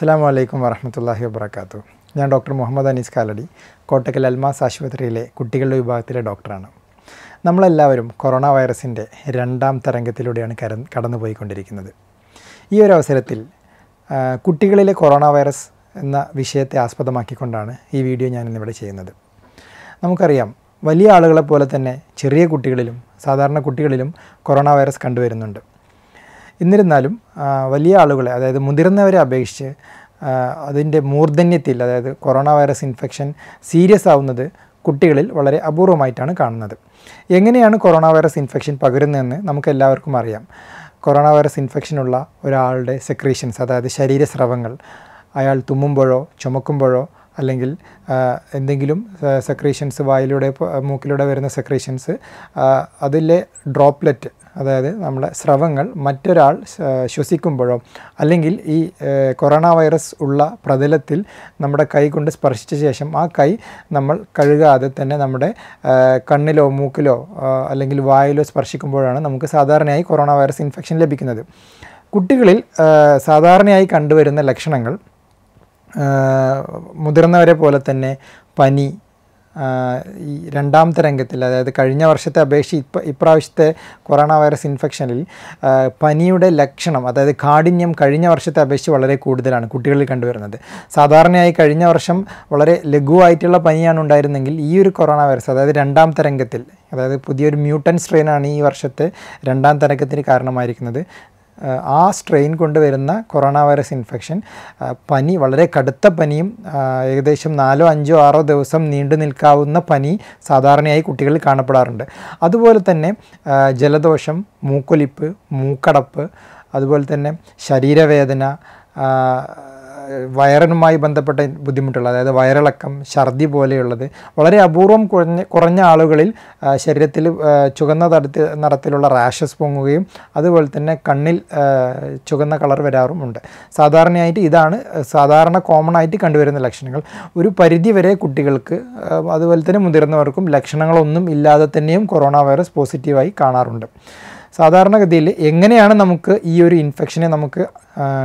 അസ്സാം വലൈക്കും വരഹമത്തല്ലാഹി വാത്തു ഞാൻ ഡോക്ടർ മുഹമ്മദ് അനീസ് കാലടി കോട്ടക്കൽ അൽമാസ് ആശുപത്രിയിലെ കുട്ടികളുടെ വിഭാഗത്തിലെ ഡോക്ടറാണ്. നമ്മളെല്ലാവരും കൊറോണ വൈറസിന്റെ രണ്ടാം തരംഗത്തിലൂടെയാണ് കര കടന്നുപോയിക്കൊണ്ടിരിക്കുന്നത്. ഈ ഒരു അവസരത്തിൽ കുട്ടികളിലെ കൊറോണ വൈറസ് എന്ന വിഷയത്തെ ആസ്പദമാക്കിക്കൊണ്ടാണ് ഈ വീഡിയോ ഞാൻ ഇന്നിവിടെ ചെയ്യുന്നത്. നമുക്കറിയാം വലിയ ആളുകളെ പോലെ തന്നെ ചെറിയ കുട്ടികളിലും സാധാരണ കുട്ടികളിലും കൊറോണ വൈറസ് കണ്ടുവരുന്നുണ്ട്. എന്നിരുന്നാലും വലിയ ആളുകളെ അതായത് മുതിർന്നവരെ അപേക്ഷിച്ച് അതിന്റെ മൂർധന്യത്തിൽ അതായത് കൊറോണ വൈറസ് ഇൻഫെക്ഷൻ സീരിയസ് ആവുന്നത് കുട്ടികളിൽ വളരെ അപൂർവമായിട്ടാണ് കാണുന്നത്. എങ്ങനെയാണ് കൊറോണ വൈറസ് ഇൻഫെക്ഷൻ പകരുന്നതെന്ന് നമുക്ക് എല്ലാവർക്കും അറിയാം. കൊറോണ വൈറസ് ഇൻഫെക്ഷനുള്ള ഒരാളുടെ സെക്രീഷൻസ് അതായത് ശരീരസ്രവങ്ങൾ അയാൾ തുമ്മുമ്പോഴോ ചുമക്കുമ്പോഴോ അല്ലെങ്കിൽ എന്തെങ്കിലും സെക്രീഷൻസ് വായിലൂടെ മൂക്കിലൂടെ വരുന്ന സെക്രീഷൻസ് അതിലെ ഡ്രോപ്ലെറ്റ് അതായത് നമ്മുടെ സ്രവങ്ങൾ മറ്റൊരാൾ ശ്വ- ശ്വസിക്കുമ്പോഴോ അല്ലെങ്കിൽ ഈ കൊറോണ വൈറസ് ഉള്ള പ്രതലത്തിൽ നമ്മുടെ കൈ കൊണ്ട് സ്പർശിച്ച ശേഷം ആ കൈ നമ്മൾ കഴുകാതെ തന്നെ നമ്മുടെ കണ്ണിലോ മൂക്കിലോ അല്ലെങ്കിൽ വായിലോ സ്പർശിക്കുമ്പോഴാണ് നമുക്ക് സാധാരണയായി കൊറോണ വൈറസ് ഇൻഫെക്ഷൻ ലഭിക്കുന്നത്. കുട്ടികളിൽ സാധാരണയായി കണ്ടുവരുന്ന ലക്ഷണങ്ങൾ മുതിർന്നവരെ പോലെ തന്നെ പനി ഈ രണ്ടാം തരംഗത്തിൽ അതായത് കഴിഞ്ഞ വർഷത്തെ അപേക്ഷിച്ച് ഇപ്പ ഇപ്രാവശ്യത്തെ കൊറോണ വൈറസ് ഇൻഫെക്ഷനിൽ പനിയുടെ ലക്ഷണം അതായത് കാഠിന്യം കഴിഞ്ഞ വർഷത്തെ അപേക്ഷിച്ച് വളരെ കൂടുതലാണ് കുട്ടികളിൽ കണ്ടുവരുന്നത്. സാധാരണയായി കഴിഞ്ഞ വർഷം വളരെ ലഘുവായിട്ടുള്ള പനിയാണ് ഉണ്ടായിരുന്നെങ്കിൽ ഈ ഒരു കൊറോണ വൈറസ് അതായത് രണ്ടാമത്തെ രംഗത്തിൽ അതായത് പുതിയൊരു മ്യൂട്ടൻ സ്ട്രെയിനാണ് ഈ വർഷത്തെ രണ്ടാം തരംഗത്തിന് കാരണമായിരിക്കുന്നത്. ആ, സ്ട്രെയിൻ കൊണ്ടുവരുന്ന കൊറോണ വൈറസ് ഇൻഫെക്ഷൻ പനി വളരെ കടുത്ത പനിയും ഏകദേശം നാലോ അഞ്ചോ ആറോ ദിവസം നീണ്ടു നിൽക്കാവുന്ന പനി സാധാരണയായി കുട്ടികളിൽ കാണപ്പെടാറുണ്ട്. അതുപോലെ തന്നെ ജലദോഷം മൂക്കൊലിപ്പ് മൂക്കടപ്പ് അതുപോലെ തന്നെ ശരീരവേദന വയറിനുമായി ബന്ധപ്പെട്ട ബുദ്ധിമുട്ടുകൾ അതായത് വയറിളക്കം ഛർദി പോലെയുള്ളത് വളരെ അപൂർവം കുറഞ്ഞ കുറഞ്ഞ ആളുകളിൽ ശരീരത്തിൽ ചുവന്ന തടത്തിൽ നിറത്തിലുള്ള റാഷസ് പൊങ്ങുകയും അതുപോലെ തന്നെ കണ്ണിൽ ചുവന്ന കളർ വരാറുമുണ്ട്. സാധാരണയായിട്ട് ഇതാണ് സാധാരണ കോമൺ ആയിട്ട് കണ്ടുവരുന്ന ലക്ഷണങ്ങൾ. ഒരു പരിധിവരെ കുട്ടികൾക്ക് അതുപോലെ തന്നെ മുതിർന്നവർക്കും ലക്ഷണങ്ങളൊന്നും ഇല്ലാതെ തന്നെയും കൊറോണ വൈറസ് പോസിറ്റീവായി കാണാറുണ്ട്. സാധാരണഗതിയിൽ എങ്ങനെയാണ് നമുക്ക് ഈ ഒരു ഇൻഫെക്ഷനെ നമുക്ക്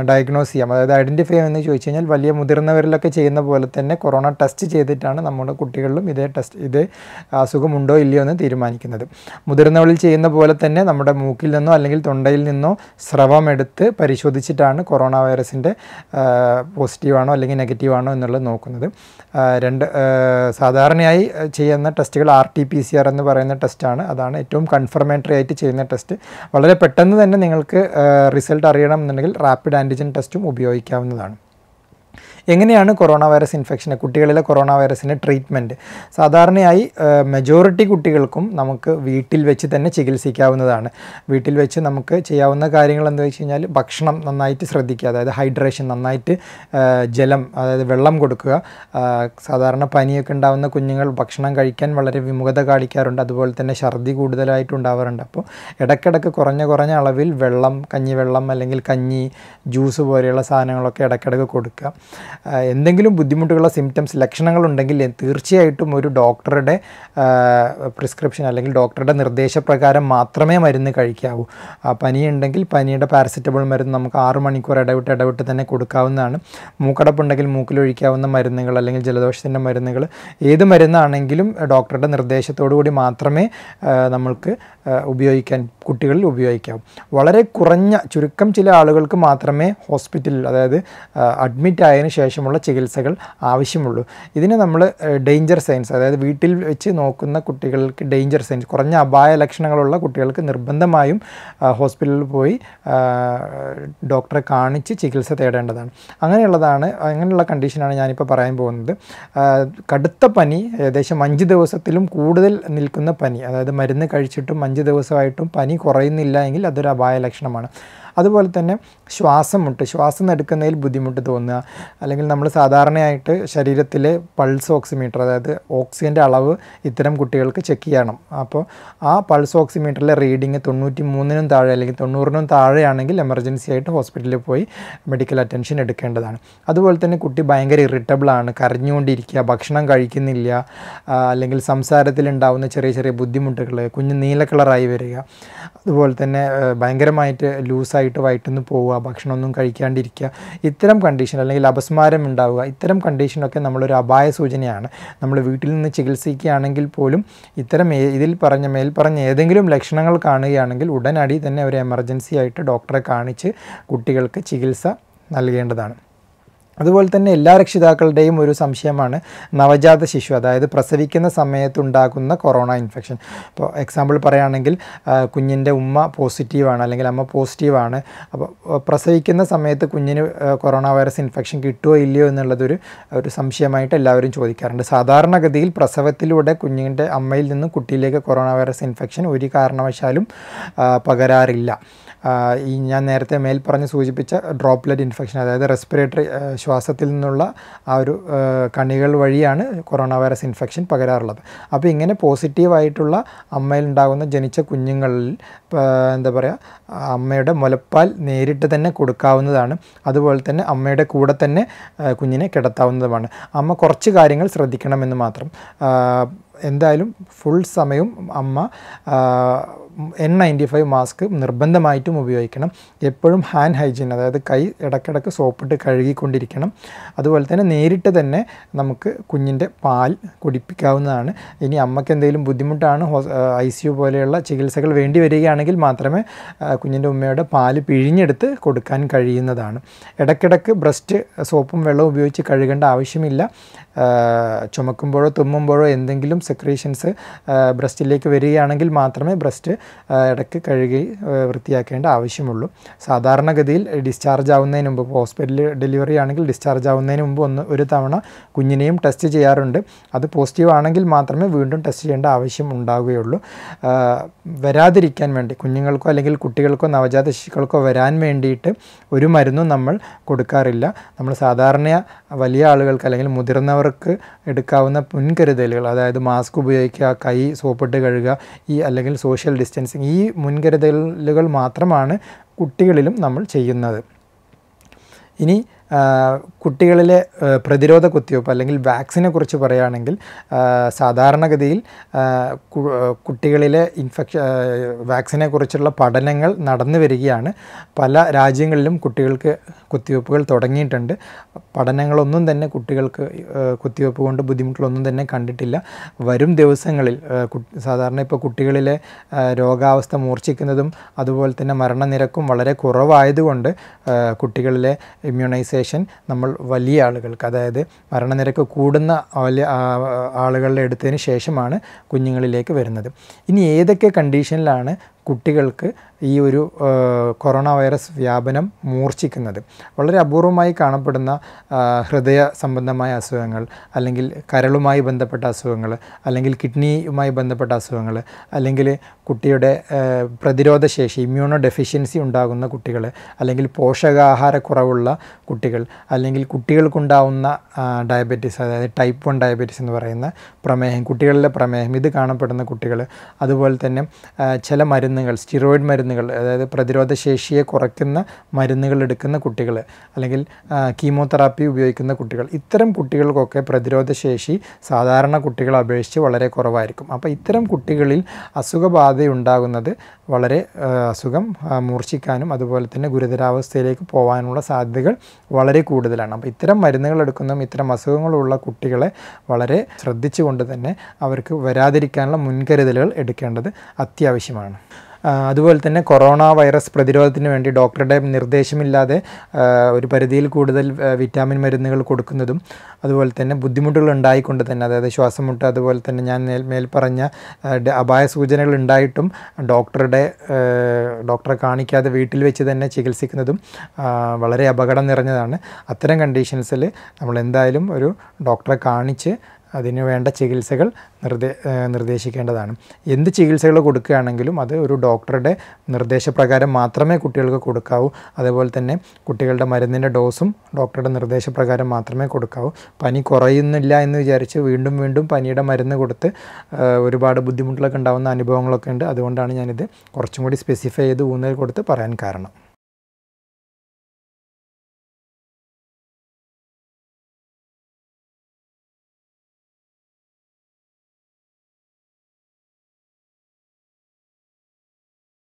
ഡയഗ്നോസ് ചെയ്യാം. അതായത് ഐഡന്റിഫൈ ചെയ്യാമെന്ന് ചോദിച്ചു കഴിഞ്ഞാൽ വലിയ മുതിർന്നവരിലൊക്കെ ചെയ്യുന്ന പോലെ തന്നെ കൊറോണ ടെസ്റ്റ് ചെയ്തിട്ടാണ് നമ്മുടെ കുട്ടികളിലും ഇതേ ടെസ്റ്റ് ഇത് അസുഖമുണ്ടോ ഇല്ലയോ എന്ന് തീരുമാനിക്കുന്നത്. മുതിർന്നവരിൽ ചെയ്യുന്ന പോലെ തന്നെ നമ്മുടെ മൂക്കിൽ നിന്നോ അല്ലെങ്കിൽ തൊണ്ടയിൽ നിന്നോ സ്രവമെടുത്ത് പരിശോധിച്ചിട്ടാണ് കൊറോണ വൈറസിന്റെ പോസിറ്റീവാണോ അല്ലെങ്കിൽ നെഗറ്റീവാണോ എന്നുള്ളത് നോക്കുന്നത്. രണ്ട് സാധാരണയായി ചെയ്യുന്ന ടെസ്റ്റുകൾ R T P C R എന്ന് പറയുന്ന ടെസ്റ്റാണ് അതാണ് ഏറ്റവും കൺഫർമേറ്ററി ആയിട്ട് ചെയ്യുന്ന ടെസ്റ്റ് വളരെ പെട്ടെന്ന് തന്നെ നിങ്ങൾക്ക് റിസൾട്ട് അറിയണം എന്നുണ്ടെങ്കിൽ ആന്റിജൻ ടെസ്റ്റും ഉപയോഗിക്കാവുന്നതാണ്. എങ്ങനെയാണ് കൊറോണ വൈറസ് ഇൻഫെക്ഷന് കുട്ടികളിലെ കൊറോണ വൈറസിന്റെ ട്രീറ്റ്മെന്റ് സാധാരണയായി മെജോറിറ്റി കുട്ടികൾക്കും നമുക്ക് വീട്ടിൽ വെച്ച് തന്നെ ചികിത്സിക്കാവുന്നതാണ്. വീട്ടിൽ വെച്ച് നമുക്ക് ചെയ്യാവുന്ന കാര്യങ്ങൾ എന്താ വെച്ച് കഴിഞ്ഞാൽ ഭക്ഷണം നന്നായിട്ട് ശ്രദ്ധിക്കുക. അതായത് ഹൈഡ്രേഷൻ നന്നായിട്ട് ജലം അതായത് വെള്ളം കൊടുക്കുക. സാധാരണ പനിയൊക്കെ ഉണ്ടാകുന്ന കുഞ്ഞുങ്ങൾ ഭക്ഷണം കഴിക്കാൻ വളരെ വിമുഖത കാണിക്കാറുണ്ട്. അതുപോലെ തന്നെ ഛർദി കൂടുതലായിട്ട് ഉണ്ടാവാറുണ്ട്. അപ്പോൾ ഇടയ്ക്കിടയ്ക്ക് കുറഞ്ഞ കുറഞ്ഞ അളവിൽ വെള്ളം കഞ്ഞിവെള്ളം അല്ലെങ്കിൽ കഞ്ഞി ജ്യൂസ് പോലെയുള്ള സാധനങ്ങളൊക്കെ ഇടയ്ക്കിടയ്ക്ക് കൊടുക്കുക. എന്തെങ്കിലും ബുദ്ധിമുട്ടുള്ള സിംറ്റംസ് ലക്ഷണങ്ങളുണ്ടെങ്കിൽ തീർച്ചയായിട്ടും ഒരു ഡോക്ടറുടെ പ്രിസ്ക്രിപ്ഷൻ അല്ലെങ്കിൽ ഡോക്ടറുടെ നിർദ്ദേശപ്രകാരം മാത്രമേ മരുന്ന് കഴിക്കാവൂ. പനിയുണ്ടെങ്കിൽ പനിയുടെ പാരസെറ്റമോൾ മരുന്ന് നമുക്ക് ആറ് മണിക്കൂർ ഇടവിട്ട് ഇടവിട്ട് തന്നെ കൊടുക്കാവുന്നതാണ്. മൂക്കടപ്പുണ്ടെങ്കിൽ മൂക്കിലൊഴിക്കാവുന്ന മരുന്നുകൾ അല്ലെങ്കിൽ ജലദോഷത്തിന്റെ മരുന്നുകൾ. ഏത് മരുന്നാണെങ്കിലും ഡോക്ടറുടെ നിർദ്ദേശത്തോടു കൂടി മാത്രമേ നമ്മൾക്ക് ഉപയോഗിക്കാൻ കുട്ടികളിൽ ഉപയോഗിക്കാവൂ. വളരെ കുറഞ്ഞ ചുരുക്കം ചില ആളുകൾക്ക് മാത്രമേ ഹോസ്പിറ്റലിൽ അതായത് അഡ്മിറ്റ് ആയതിനു ശേഷമുള്ള ചികിത്സകൾ ആവശ്യമുള്ളൂ. ഇതിന് നമ്മൾ ഡേഞ്ചർ സൈൻസ് അതായത് വീട്ടിൽ വെച്ച് നോക്കുന്ന കുട്ടികൾക്ക് ഡേഞ്ചർ സൈൻസ് കുറഞ്ഞ അപായ ലക്ഷണങ്ങളുള്ള കുട്ടികൾക്ക് നിർബന്ധമായും ഹോസ്പിറ്റലിൽ പോയി ഡോക്ടറെ കാണിച്ച് ചികിത്സ തേടേണ്ടതാണ്. അങ്ങനെയുള്ളതാണ് അങ്ങനെയുള്ള കണ്ടീഷനാണ് ഞാനിപ്പോൾ പറയാൻ പോകുന്നത്. കടുത്ത പനി ഏകദേശം അഞ്ച് ദിവസത്തിലും കൂടുതൽ നിൽക്കുന്ന പനി അതായത് മരുന്ന് കഴിച്ചിട്ടും അഞ്ച് ദിവസമായിട്ടും പനി കുറയുന്നില്ല എങ്കിൽ അതൊരു അപായ ലക്ഷണമാണ്. അതുപോലെ തന്നെ ശ്വാസം മുട്ട് ശ്വാസം എടുക്കുന്നതിൽ ബുദ്ധിമുട്ട് തോന്നുക. അല്ലെങ്കിൽ നമ്മൾ സാധാരണയായിട്ട് ശരീരത്തിലെ പൾസ് ഓക്സിമീറ്റർ അതായത് ഓക്സിജന്റെ അളവ് ഇത്തരം കുട്ടികൾക്ക് ചെക്ക് ചെയ്യണം. അപ്പോൾ ആ പൾസ് ഓക്സിമീറ്ററിലെ റീഡിങ് തൊണ്ണൂറ്റി മൂന്നിനും താഴെ അല്ലെങ്കിൽ തൊണ്ണൂറിനും താഴെയാണെങ്കിൽ എമർജൻസി ആയിട്ട് ഹോസ്പിറ്റലിൽ പോയി മെഡിക്കൽ അറ്റൻഷൻ എടുക്കേണ്ടതാണ്. അതുപോലെ തന്നെ കുട്ടി ഭയങ്കര ഇറിറ്റബിൾ ആണ് കരഞ്ഞുകൊണ്ടിരിക്കുക ഭക്ഷണം കഴിക്കുന്നില്ല അല്ലെങ്കിൽ സംസാരത്തിലുണ്ടാവുന്ന ചെറിയ ചെറിയ ബുദ്ധിമുട്ടുകൾ കുഞ്ഞ് നീല കളറായി വരിക. അതുപോലെ തന്നെ ഭയങ്കരമായിട്ട് ലൂസായിട്ട് ആയിട്ട് വയറ്റുനിന്ന് പോവുക ഭക്ഷണമൊന്നും കഴിക്കാണ്ടിരിക്കുക ഇത്തരം കണ്ടീഷൻ അല്ലെങ്കിൽ അപസ്മാരം ഉണ്ടാവുക ഇത്തരം കണ്ടീഷനൊക്കെ നമ്മളൊരു അപായ സൂചനയാണ്. നമ്മൾ വീട്ടിൽ നിന്ന് ചികിത്സിക്കുകയാണെങ്കിൽ പോലും ഇത്തരം ഇതിൽ പറഞ്ഞ മേൽ പറഞ്ഞ ഏതെങ്കിലും ലക്ഷണങ്ങൾ കാണുകയാണെങ്കിൽ ഉടനടി തന്നെ ഒരു എമർജൻസി ആയിട്ട് ഡോക്ടറെ കാണിച്ച് കുട്ടികൾക്ക് ചികിത്സ നൽകേണ്ടതാണ്. അതുപോലെ തന്നെ എല്ലാ രക്ഷിതാക്കളുടെയും ഒരു സംശയമാണ് നവജാത ശിശു അതായത് പ്രസവിക്കുന്ന സമയത്തുണ്ടാകുന്ന കൊറോണ ഇൻഫെക്ഷൻ. ഇപ്പോൾ എക്സാമ്പിൾ പറയുകയാണെങ്കിൽ കുഞ്ഞിന്റെ ഉമ്മ പോസിറ്റീവാണ് അല്ലെങ്കിൽ അമ്മ പോസിറ്റീവാണ്. അപ്പോൾ പ്രസവിക്കുന്ന സമയത്ത് കുഞ്ഞിന് കൊറോണ വൈറസ് ഇൻഫെക്ഷൻ കിട്ടുമോ ഇല്ലയോ എന്നുള്ളതൊരു ഒരു സംശയമായിട്ട് എല്ലാവരും ചോദിക്കാറുണ്ട്. സാധാരണഗതിയിൽ പ്രസവത്തിലൂടെ കുഞ്ഞിന്റെ അമ്മയിൽ നിന്നും കുട്ടിയിലേക്ക് കൊറോണ വൈറസ് ഇൻഫെക്ഷൻ ഒരു കാരണവശാലും പകരാറില്ല. ഈ ഞാൻ നേരത്തെ മേൽ പറഞ്ഞ് സൂചിപ്പിച്ച ഡ്രോപ്ലെറ്റ് ഇൻഫെക്ഷൻ അതായത് റെസ്പിറേറ്ററി ശ്വാസത്തിൽ നിന്നുള്ള ആ ഒരു കണികൾ വഴിയാണ് കൊറോണ വൈറസ് ഇൻഫെക്ഷൻ പകരാറുള്ളത്. അപ്പോൾ ഇങ്ങനെ പോസിറ്റീവായിട്ടുള്ള അമ്മയിൽ ഉണ്ടാകുന്ന ജനിച്ച കുഞ്ഞുങ്ങളിൽ എന്താ പറയുക അമ്മയുടെ മുലപ്പാൽ നേരിട്ട് തന്നെ കൊടുക്കാവുന്നതാണ്. അതുപോലെ തന്നെ അമ്മയുടെ കൂടെ തന്നെ കുഞ്ഞിനെ കിടത്താവുന്നതുമാണ്. അമ്മ കുറച്ച് കാര്യങ്ങൾ ശ്രദ്ധിക്കണമെന്ന് മാത്രം. എന്തായാലും ഫുൾ സമയം അമ്മ എൻ നയന്റി ഫൈവ് മാസ്ക് നിർബന്ധമായിട്ടും ഉപയോഗിക്കണം. എപ്പോഴും ഹാൻഡ് ഹൈജീൻ അതായത് കൈ ഇടയ്ക്കിടയ്ക്ക് സോപ്പിട്ട് കഴുകിക്കൊണ്ടിരിക്കണം. അതുപോലെ തന്നെ നേരിട്ട് തന്നെ നമുക്ക് കുഞ്ഞിന്റെ പാൽ കുടിപ്പിക്കാവുന്നതാണ്. ഇനി അമ്മയ്ക്ക് എന്തെങ്കിലും ബുദ്ധിമുട്ടാണ് ഐ സി യു പോലെയുള്ള ചികിത്സകൾ വേണ്ടി വരികയാണെങ്കിൽ മാത്രമേ കുഞ്ഞിന്റെ ഉമ്മയുടെ പാൽ പിഴിഞ്ഞെടുത്ത് കൊടുക്കാൻ കഴിയുന്നതാണ്. ഇടയ്ക്കിടയ്ക്ക് ബ്രസ്റ്റ് സോപ്പും വെള്ളവും ഉപയോഗിച്ച് കഴുകേണ്ട ആവശ്യമില്ല. ചുമക്കുമ്പോഴോ തുമ്മുമ്പോഴോ എന്തെങ്കിലും സെക്രീഷൻസ് ബ്രസ്റ്റിലേക്ക് വരികയാണെങ്കിൽ മാത്രമേ ബ്രസ്റ്റ് ഇടയ്ക്ക് കഴുകി വൃത്തിയാക്കേണ്ട ആവശ്യമുള്ളൂ. സാധാരണഗതിയിൽ ഡിസ്ചാർജ് ആവുന്നതിന് മുമ്പ് ഹോസ്പിറ്റലിൽ ഡെലിവറി ആണെങ്കിൽ ഡിസ്ചാർജ് ആവുന്നതിന് മുമ്പ് ഒന്ന് ഒരു തവണ കുഞ്ഞിനെയും ടെസ്റ്റ് ചെയ്യാറുണ്ട്. അത് പോസിറ്റീവ് ആണെങ്കിൽ മാത്രമേ വീണ്ടും ടെസ്റ്റ് ചെയ്യേണ്ട ആവശ്യം ഉണ്ടാവുകയുള്ളൂ. വരാതിരിക്കാൻ വേണ്ടി കുഞ്ഞുങ്ങൾക്കോ അല്ലെങ്കിൽ കുട്ടികൾക്കോ നവജാത ശിശുക്കൾക്കോ വരാൻ വേണ്ടിയിട്ട് ഒരു മരുന്നും നമ്മൾ കൊടുക്കാറില്ല. നമ്മൾ സാധാരണ വലിയ ആളുകൾക്ക് അല്ലെങ്കിൽ മുതിർന്നവർക്ക് എടുക്കാവുന്ന മുൻകരുതലുകൾ അതായത് മാസ്ക് ഉപയോഗിക്കുക കൈ സോപ്പിട്ട് കഴുകുക ഈ അല്ലെങ്കിൽ സോഷ്യൽ ഡിസ്റ്റൻസിങ് ഈ മുൻകരുതലുകൾ മാത്രമാണ് കുട്ടികളിലും നമ്മൾ ചെയ്യുന്നത്. ഇനി കുട്ടികളിലെ പ്രതിരോധ കുത്തിവയ്പ്പ് അല്ലെങ്കിൽ വാക്സിനെ കുറിച്ച് പറയുകയാണെങ്കിൽ സാധാരണഗതിയിൽ കുട്ടികളിലെ ഇൻഫെക്ഷൻ വാക്സിനെ കുറിച്ചുള്ള പഠനങ്ങൾ നടന്നു വരികയാണ്. പല രാജ്യങ്ങളിലും കുട്ടികൾക്ക് കുത്തിവയ്പ്പുകൾ തുടങ്ങിയിട്ടുണ്ട്. പഠനങ്ങളൊന്നും തന്നെ കുട്ടികൾക്ക് കുത്തിവയ്പ്പ് കൊണ്ട് ബുദ്ധിമുട്ടുകളൊന്നും തന്നെ കണ്ടിട്ടില്ല. വരും ദിവസങ്ങളിൽ സാധാരണ ഇപ്പോൾ കുട്ടികളിലെ രോഗാവസ്ഥ മൂർച്ഛിക്കുന്നതും അതുപോലെ തന്നെ മരണനിരക്കും വളരെ കുറവായതുകൊണ്ട് കുട്ടികളിലെ ഇമ്മ്യൂണൈസേഷൻ നമ്മൾ വലിയ ആളുകൾക്ക് അതായത് മരണനിരക്ക് കൂടുന്ന വലിയ ആളുകളുടെ എടുത്തതിന് ശേഷമാണ് കുഞ്ഞുങ്ങളിലേക്ക് വരുന്നത്. ഇനി ഏതൊക്കെ കണ്ടീഷനിലാണ് കുട്ടികൾക്ക് ഈ ഒരു കൊറോണ വൈറസ് വ്യാപനം മൂർച്ഛിക്കുന്നത്. വളരെ അപൂർവമായി കാണപ്പെടുന്ന ഹൃദയ സംബന്ധമായ അസുഖങ്ങൾ അല്ലെങ്കിൽ കരളുമായി ബന്ധപ്പെട്ട അസുഖങ്ങൾ അല്ലെങ്കിൽ കിഡ്നിയുമായി ബന്ധപ്പെട്ട അസുഖങ്ങൾ അല്ലെങ്കിൽ കുട്ടിയുടെ പ്രതിരോധശേഷി ഇമ്മ്യൂണോ ഡെഫിഷ്യൻസി ഉണ്ടാകുന്ന കുട്ടികൾ അല്ലെങ്കിൽ പോഷകാഹാരക്കുറവുള്ള കുട്ടികൾ അല്ലെങ്കിൽ കുട്ടികൾക്കുണ്ടാവുന്ന ഡയബറ്റീസ് അതായത് ടൈപ്പ് വൺ ഡയബറ്റീസ് എന്ന് പറയുന്ന പ്രമേഹം കുട്ടികളിലെ പ്രമേഹം ഇത് കാണപ്പെടുന്ന കുട്ടികൾ. അതുപോലെ തന്നെ ചില ചില മരുന്നുകൾ സ്റ്റിറോയിഡ് മരുന്നുകൾ അതായത് പ്രതിരോധശേഷിയെ കുറയ്ക്കുന്ന മരുന്നുകൾ എടുക്കുന്ന കുട്ടികൾ അല്ലെങ്കിൽ കീമോതെറാപ്പി ഉപയോഗിക്കുന്ന കുട്ടികൾ. ഇത്തരം കുട്ടികൾക്കൊക്കെ പ്രതിരോധശേഷി സാധാരണ കുട്ടികളെ അപേക്ഷിച്ച് വളരെ കുറവായിരിക്കും. അപ്പോൾ ഇത്തരം കുട്ടികളിൽ അസുഖബാധ ഉണ്ടാകുന്നത് വളരെ അസുഖം മൂർച്ഛിക്കാനും അതുപോലെ തന്നെ ഗുരുതരാവസ്ഥയിലേക്ക് പോകാനുള്ള സാധ്യതകൾ വളരെ കൂടുതലാണ്. അപ്പോൾ ഇത്തരം മരുന്നുകൾ എടുക്കുന്നതും ഇത്തരം അസുഖങ്ങളുള്ള കുട്ടികളെ വളരെ ശ്രദ്ധിച്ചുകൊണ്ട് തന്നെ അവർക്ക് വരാതിരിക്കാനുള്ള മുൻകരുതലുകൾ എടുക്കേണ്ടത് അത്യാവശ്യമാണ്. അതുപോലെ തന്നെ കൊറോണ വൈറസ് പ്രതിരോധത്തിന് വേണ്ടി ഡോക്ടറുടെ നിർദ്ദേശമില്ലാതെ ഒരു പരിധിയിൽ കൂടുതൽ വിറ്റാമിൻ മരുന്നുകൾ കൊടുക്കുന്നതും അതുപോലെ തന്നെ ബുദ്ധിമുട്ടുകൾ ഉണ്ടായിക്കൊണ്ട് തന്നെ അതായത് ശ്വാസം മുട്ട് അതുപോലെ തന്നെ ഞാൻ മേൽ പറഞ്ഞ അപായ സൂചനകൾ ഉണ്ടായിട്ടും ഡോക്ടറുടെ ഡോക്ടറെ കാണിക്കാതെ വീട്ടിൽ വെച്ച് തന്നെ ചികിത്സിക്കുന്നതും വളരെ അപകടം നിറഞ്ഞതാണ്. അത്തരം കണ്ടീഷൻസിൽ നമ്മൾ എന്തായാലും ഒരു ഡോക്ടറെ കാണിച്ച് അതിന് വേണ്ട ചികിത്സകൾ നിർദ്ദേ നിർദ്ദേശിക്കേണ്ടതാണ്. എന്ത് ചികിത്സകൾ കൊടുക്കുകയാണെങ്കിലും അത് ഒരു ഡോക്ടറുടെ നിർദ്ദേശപ്രകാരം മാത്രമേ കുട്ടികൾക്ക് കൊടുക്കാവൂ. അതേപോലെ തന്നെ കുട്ടികളുടെ മരുന്നിന്റെ ഡോസും ഡോക്ടറുടെ നിർദ്ദേശപ്രകാരം മാത്രമേ കൊടുക്കാവൂ. പനി കുറയുന്നില്ല എന്ന് വിചാരിച്ച് വീണ്ടും വീണ്ടും പനിയുടെ മരുന്ന് കൊടുത്ത് ഒരുപാട് ബുദ്ധിമുട്ടുകളൊക്കെ ഉണ്ടാകുന്ന അനുഭവങ്ങളൊക്കെ ഉണ്ട്. അതുകൊണ്ടാണ് ഞാനിത് കുറച്ചും കൂടി സ്പെസിഫൈ ചെയ്ത് ഊന്നൽ കൊടുത്ത് പറയാൻ കാരണം.